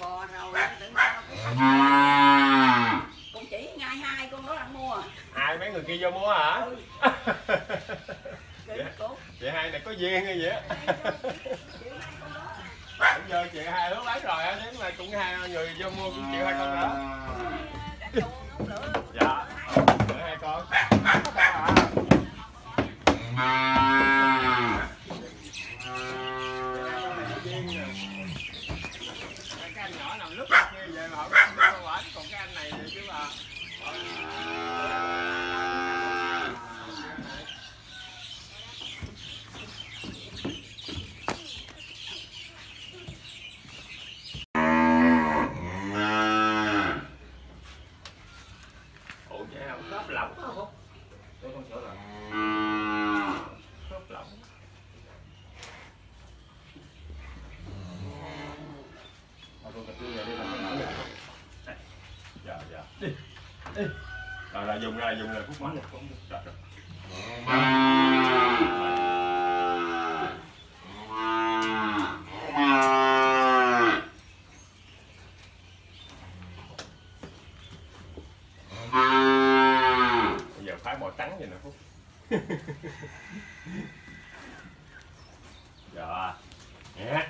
con chỉ ngay hai con đó đang mua ai mấy người kia vô mua hả Ừ. Kỹ Dạ. cô. chị hai này có duyên hay hai đó. Bây giờ chị hai hứa lấy rồi á nếu mà cũng hai người vô mua cũng chịu hai con đó Cả chù không lựa. dạ nữa hai con Có ba à. Duyên nè. cái anh nhỏ nằm lúc như mà không quả còn cái anh này thì chứ mà không khớp lỏng hả? Không Tôi không hiểu là khớp lỏng mà tôi cà phê về đây là cái não dạ dạ đi đi rồi là dùng ra dùng ra phút máy mắt cũng được. rồi bây giờ phái bò trắng vậy nè phúc dạ, dạ.